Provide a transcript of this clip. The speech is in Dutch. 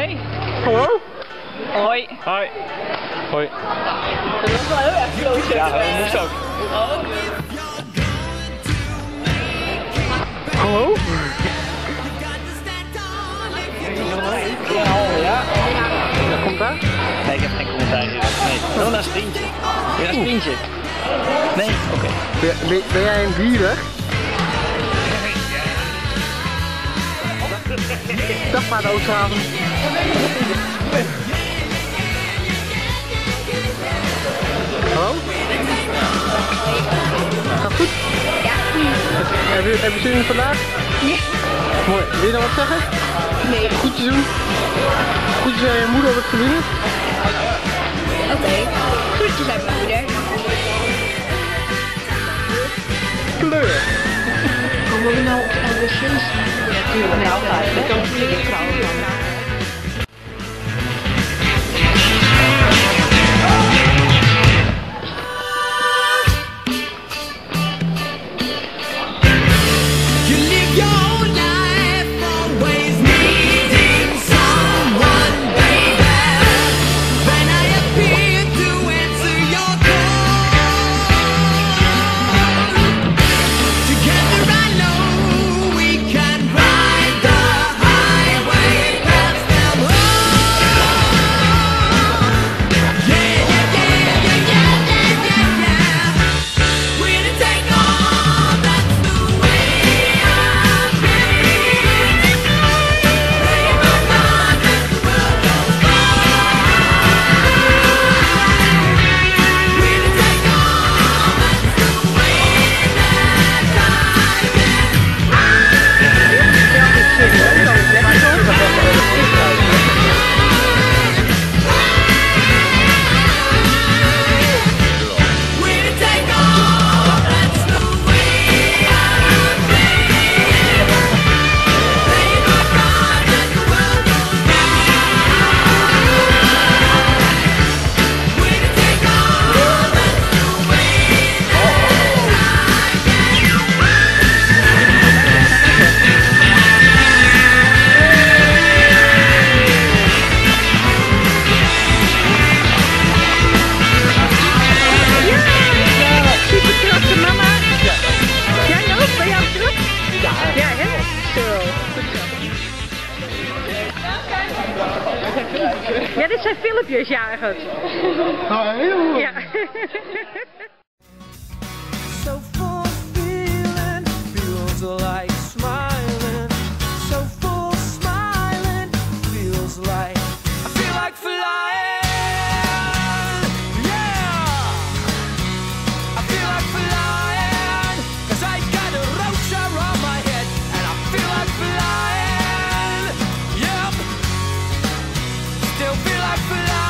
Hallo? Hoi. Hoi. Hoi. Dat was wel heel erg close. Ja, dat moest ook. Hallo? Ja. Wat komt daar? Nee, ik heb geen commentaar hier. Nee. Wil naar een sprintje. Wil naar een sprintje. Nee? Oké. Ben, ben, ben jij een bier? Dag maar Oosthaven. Hallo? Gaat goed? Ja, Heb je, heb je zin in vandaag? Ja. Mooi. Wil je nog wat zeggen? nee. Goedjes doen. Goedjes aan je moeder op het tribune. Oké. Groetjes uit mijn moeder. Kleur. Komen we nou op LBC's? Ja, tuurlijk. Nou, dat kan Ja, dit zijn filmpjes, ja. Nou, heel Ja. I fly